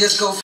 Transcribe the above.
Just go